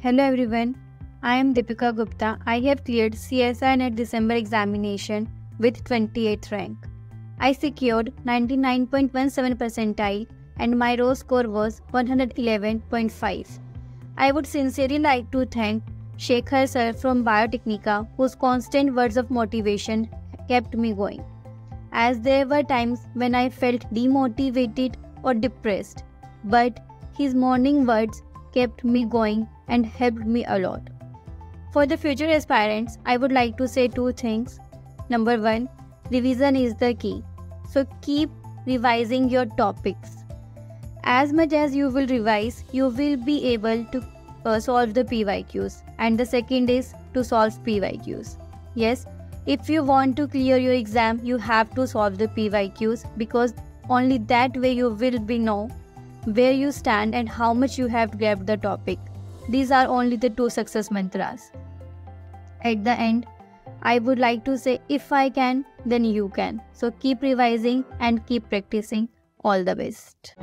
Hello everyone, I am Deepika Gupta. I have cleared CSIR NET December examination with 28th rank. I secured 99.17 percentile and my row score was 111.5. I would sincerely like to thank Shekhar sir from Biotecnika whose constant words of motivation kept me going. As there were times when I felt demotivated or depressed, but his morning words kept me going and helped me a lot. For the future aspirants, I would like to say two things. Number one, revision is the key. So keep revising your topics. As much as you will revise, you will be able to uh, solve the PYQs. And the second is to solve PYQs. Yes, if you want to clear your exam, you have to solve the PYQs because only that way you will be know where you stand and how much you have grabbed the topic. These are only the two success mantras. At the end, I would like to say if I can, then you can. So keep revising and keep practicing. All the best.